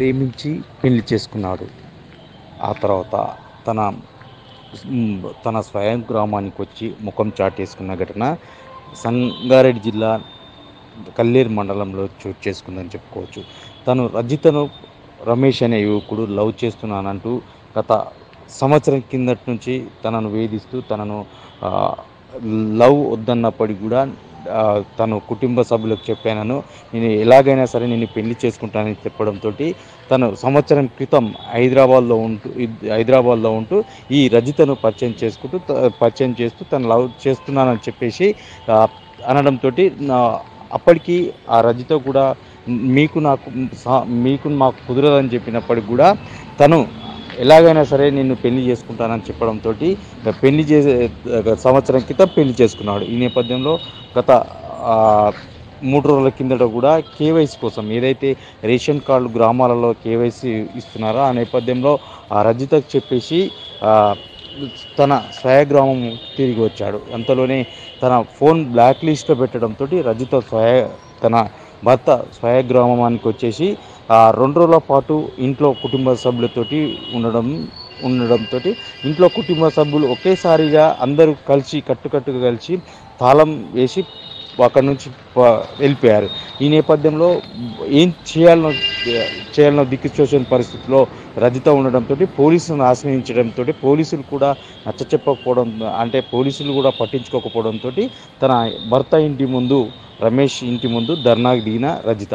ప్రేమించి పెళ్ళి చేసుకున్నాడు. ఆ తర్వాత తన తన స్వయం గ్రామానికి వచ్చి ముఖం చాటేసుకున్న ఘటన సంగారెడ్డి జిల్లా కల్లేరు మండలంలో చోటు చేసుకుందని చెప్పుకోవచ్చు. తను రజితను రమేష్ అనే యువకుడు లవ్ చేస్తున్నానంటూ గత సంవత్సరం కిందటి నుంచి తనను వేధిస్తూ తనను లవ్ వద్దన్నప్పటికీ కూడా తను కుటుంబ సభ్యులకు చెప్పానను. నేను ఎలాగైనా సరే నేను పెళ్ళి చేసుకుంటానని చెప్పడంతో తను సంవత్సరం క్రితం హైదరాబాద్లో ఉంటూ హైదరాబాద్లో ఉంటూ ఈ రజితను పరిచయం చేసుకుంటూ త- పరిచయం చేస్తూ తను లవ్ చేస్తున్నానని చెప్పేసి అనడంతో అప్పటికి ఆ రజిత కూడా మీకు నాకు మీకు మాకు కుదరదని చెప్పినప్పటికి కూడా తను ఎలాగైనా సరే నిన్ను పెళ్ళి చేసుకుంటానని చెప్పడంతో పెళ్ళి చేసే సంవత్సరం క్రితం పెళ్ళి చేసుకున్నాడు. ఈ నేపథ్యంలో గత మూడు రోజుల కిందట కూడా కేవైసీ కోసం ఏదైతే రేషన్ కార్డు గ్రామాలలో కేవైసీ ఇస్తున్నారో ఆ నేపథ్యంలో ఆ రజితకు చెప్పేసి తన స్వయగ్రామం తిరిగి వచ్చాడు. అంతలోనే తన ఫోన్ బ్లాక్ లిస్ట్లో పెట్టడంతో రజిత స్వయ తన భర్త స్వయగ్రామానికి వచ్చేసి రెండు రోజుల పాటు ఇంట్లో కుటుంబ సభ్యులతోటి ఉండడం ఉండడంతో ఇంట్లో కుటుంబ సభ్యులు ఒకేసారిగా అందరూ కలిసి కట్టుకట్టుగా కలిసి తాళం వేసి అక్కడి నుంచి వెళ్ళిపోయారు. ఈ నేపథ్యంలో ఏం చేయాలనో చేయాలనో దిక్కుచోచని పరిస్థితిలో రజిత ఉండడంతో పోలీసులను ఆశ్రయించడంతో పోలీసులు కూడా నచ్చ చెప్పకపోవడం అంటే పోలీసులు కూడా పట్టించుకోకపోవడంతో తన భర్త ఇంటి ముందు రమేష్ ఇంటి ముందు ధర్నాకు దిగిన రజిత.